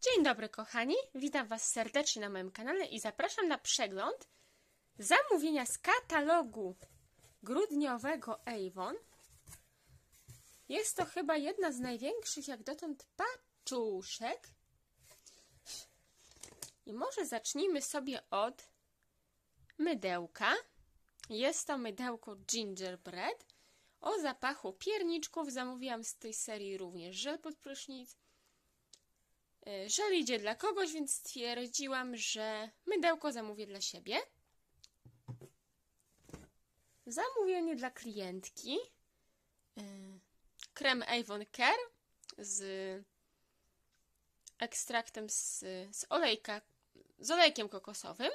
Dzień dobry kochani, witam Was serdecznie na moim kanale i zapraszam na przegląd zamówienia z katalogu grudniowego Avon. Jest to chyba jedna z największych jak dotąd paczuszek. I może zacznijmy sobie od mydełka. Jest to mydełko Gingerbread. O zapachu pierniczków zamówiłam z tej serii również żel pod prysznic. E, żel idzie dla kogoś, więc stwierdziłam, że mydełko zamówię dla siebie. Zamówienie dla klientki. E, krem Avon Care z ekstraktem z, z olejka, z olejkiem kokosowym.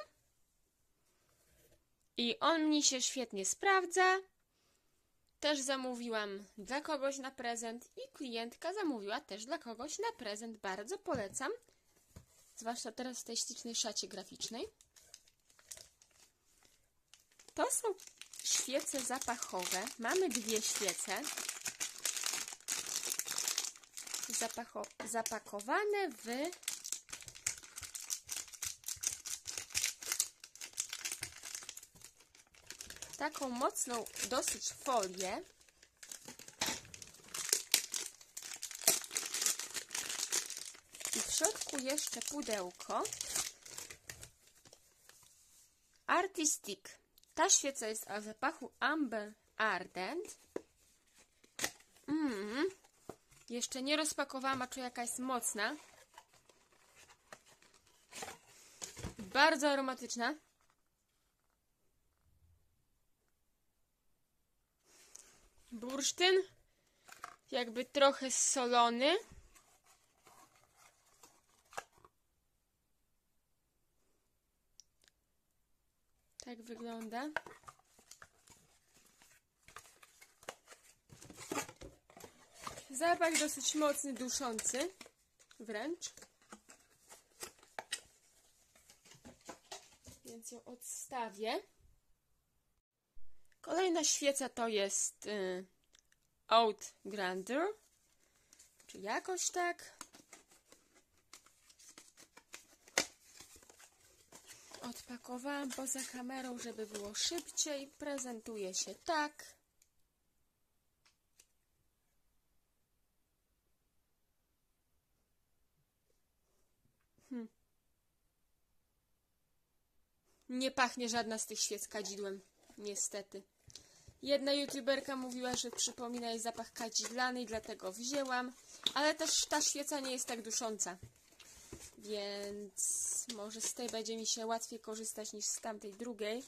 I on mi się świetnie sprawdza. Też zamówiłam dla kogoś na prezent i klientka zamówiła też dla kogoś na prezent. Bardzo polecam. Zwłaszcza teraz w tej ślicznej szacie graficznej. To są świece zapachowe. Mamy dwie świece. Zapacho zapakowane w taką mocną dosyć folię. I w środku jeszcze pudełko. Artistic. Ta świeca jest o zapachu Amber Ardent. Mm. Jeszcze nie rozpakowałam, a czuję jaka jest mocna. Bardzo aromatyczna. Bursztyn, jakby trochę solony. Tak wygląda. Zapach dosyć mocny, duszący, wręcz. Więc ją odstawię. Kolejna świeca to jest y, Oat Grandeur, czy jakoś tak. Odpakowałam poza kamerą, żeby było szybciej. Prezentuje się tak. Hmm. Nie pachnie żadna z tych świec kadzidłem, niestety. Jedna youtuberka mówiła, że przypomina jej zapach kadzidlany i dlatego wzięłam, ale też ta świeca nie jest tak dusząca. Więc może z tej będzie mi się łatwiej korzystać niż z tamtej drugiej,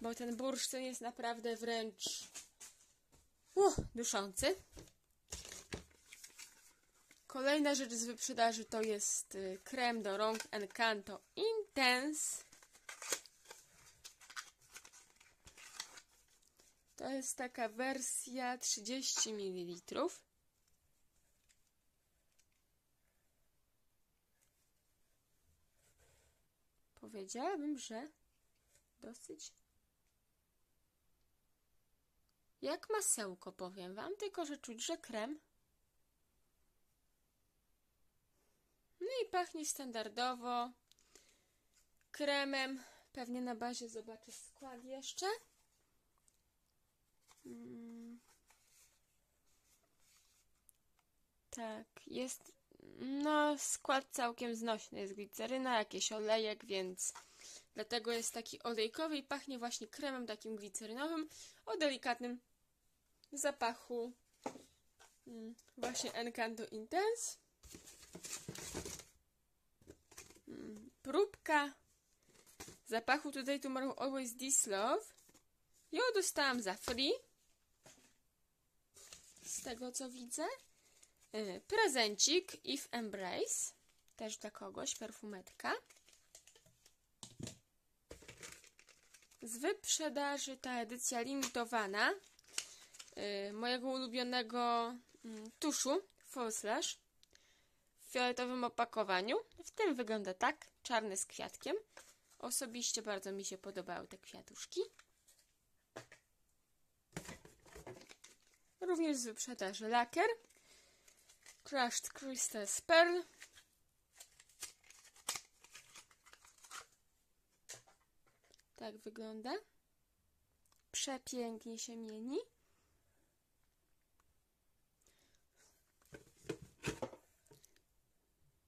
bo ten bursztyn jest naprawdę wręcz uh, duszący. Kolejna rzecz z wyprzedaży to jest y, krem do rąk Encanto Intense. To jest taka wersja 30 ml. Powiedziałabym, że dosyć jak masełko, powiem Wam, tylko że czuć, że krem. No i pachnie standardowo kremem. Pewnie na bazie zobaczę skład jeszcze. Mm. Tak, jest no skład całkiem znośny. Jest gliceryna, jakiś olejek, więc dlatego jest taki olejkowy i pachnie właśnie kremem takim glicerynowym o delikatnym zapachu mm, właśnie Encanto Intense. Mm, próbka zapachu Today Tomorrow Always This Love. Ją dostałam za free z tego co widzę. Y, prezencik If Embrace, też dla kogoś, perfumetka. Z wyprzedaży ta edycja limitowana y, mojego ulubionego mm, tuszu Lash w fioletowym opakowaniu. W tym wygląda tak, czarny z kwiatkiem. Osobiście bardzo mi się podobały te kwiatuszki. Również z wyprzedaży lakier. Crushed Crystal Pearl. Tak wygląda. Przepięknie się mieni.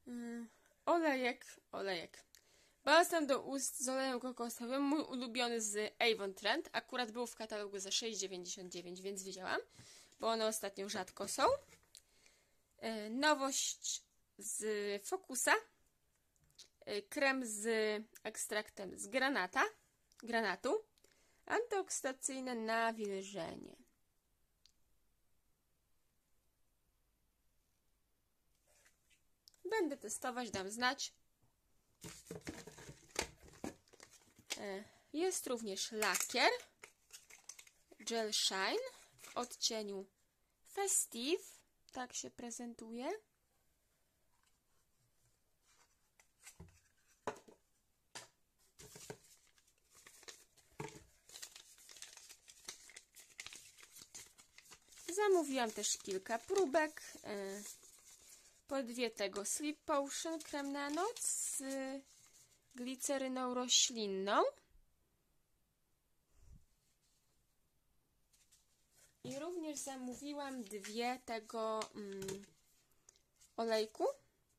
Mm, olejek, olejek. Balsam do ust z olejem kokosowym, mój ulubiony z Avon Trend. Akurat był w katalogu za 6,99, więc widziałam bo one ostatnio rzadko są. E, Nowość z Focusa. E, Krem z ekstraktem z granata, granatu. Antyoksydacyjne nawilżenie. Będę testować, dam znać. E, Jest również lakier Gel Shine odcieniu Festive. Tak się prezentuje. Zamówiłam też kilka próbek. e, Po dwie tego Sleep Potion krem na noc z gliceryną roślinną. I również zamówiłam dwie tego mm, olejku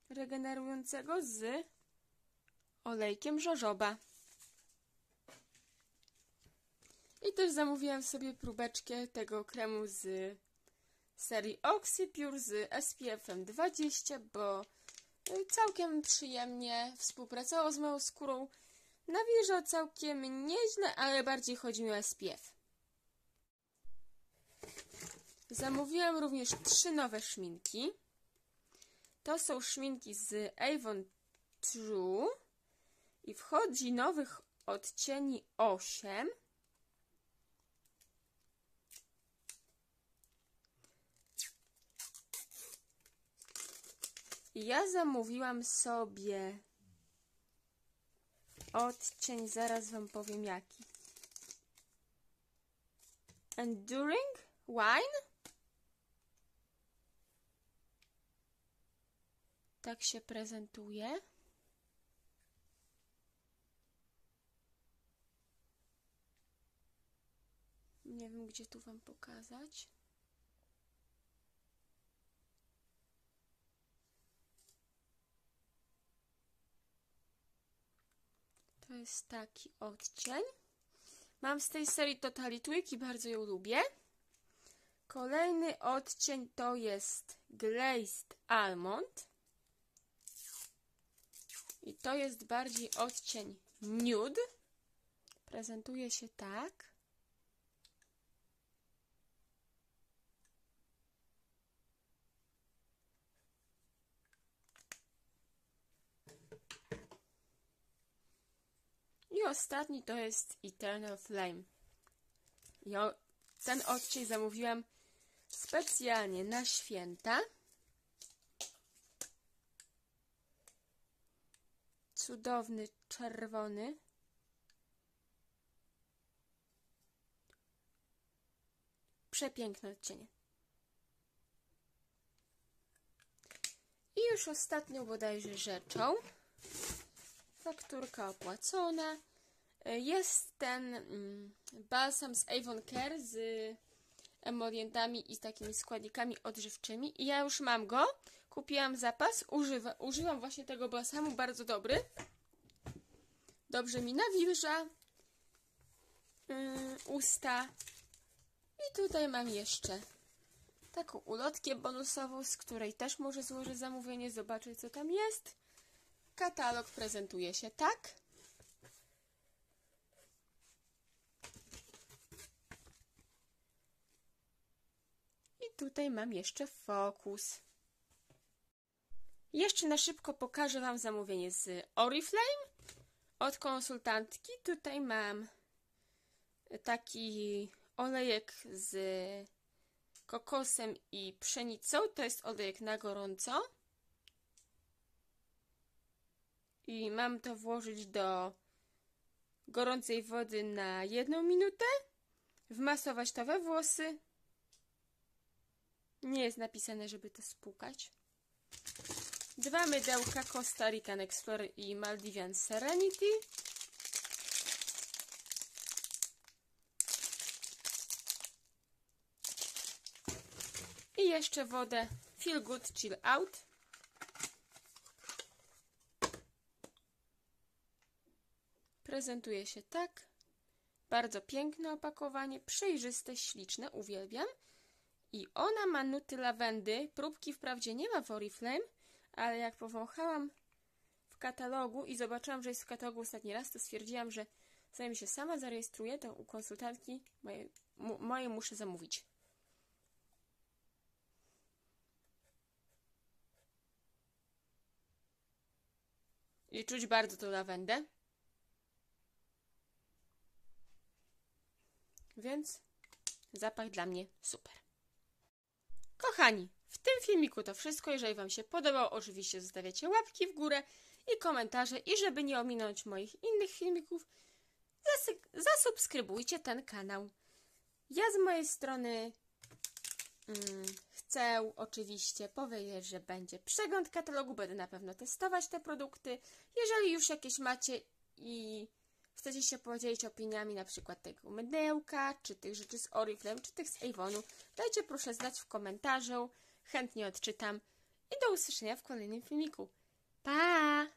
regenerującego z olejkiem żożoba. I też zamówiłam sobie próbeczkę tego kremu z serii Oxypure z SPF-em 20, bo y, całkiem przyjemnie współpracował z moją skórą. Nawilżał całkiem nieźle, ale bardziej chodzi mi o SPF. Zamówiłam również trzy nowe szminki. To są szminki z Avon True i wchodzi nowych odcieni 8. Ja zamówiłam sobie odcień, zaraz Wam powiem jaki. Enduring Wine? Tak się prezentuje. Nie wiem, gdzie tu Wam pokazać. To jest taki odcień. Mam z tej serii Totally Twig i bardzo ją lubię. Kolejny odcień to jest Glazed Almond. I to jest bardziej odcień nude. Prezentuje się tak. I ostatni to jest Eternal Flame. Ja ten odcień zamówiłam specjalnie na święta. Cudowny, czerwony. Przepiękne odcienie. I już ostatnią bodajże rzeczą. Fakturka opłacona. Jest ten mm, balsam z Avon Care z emolientami i takimi składnikami odżywczymi. I ja już mam go. Kupiłam zapas. Używa, używam właśnie tego balsamu. Bardzo dobry. Dobrze mi nawilża yy, usta. I tutaj mam jeszcze taką ulotkę bonusową, z której też może złożyć zamówienie, zobaczyć co tam jest. Katalog prezentuje się tak. I tutaj mam jeszcze fokus. Jeszcze na szybko pokażę Wam zamówienie z Oriflame od konsultantki. Tutaj mam taki olejek z kokosem i pszenicą. To jest olejek na gorąco. I mam to włożyć do gorącej wody na jedną minutę. Wmasować to we włosy. Nie jest napisane, żeby to spłukać dwa mydełka Costa Rican Explorer i Maldivian Serenity, i jeszcze wodę Feel Good Chill Out. Prezentuje się tak. Bardzo piękne opakowanie, przejrzyste, śliczne, uwielbiam. I ona ma nuty lawendy. Próbki wprawdzie nie ma w Oriflame, ale jak powąchałam w katalogu i zobaczyłam, że jest w katalogu ostatni raz, to stwierdziłam, że zanim się sama zarejestruję, to u konsultantki moje, moje muszę zamówić. I czuć bardzo tą lawendę. Więc zapach dla mnie super. Kochani, w tym filmiku to wszystko. Jeżeli Wam się podobał, oczywiście zostawiacie łapki w górę i komentarze. I żeby nie ominąć moich innych filmików, zasubskrybujcie ten kanał. Ja z mojej strony mm, chcę oczywiście powiedzieć, że będzie przegląd katalogu. Będę na pewno testować te produkty. Jeżeli już jakieś macie i chcecie się podzielić opiniami na przykład tego mydełka, czy tych rzeczy z Oriflame, czy tych z Avonu, dajcie proszę znać w komentarzu. Chętnie odczytam. I do usłyszenia w kolejnym filmiku. Pa!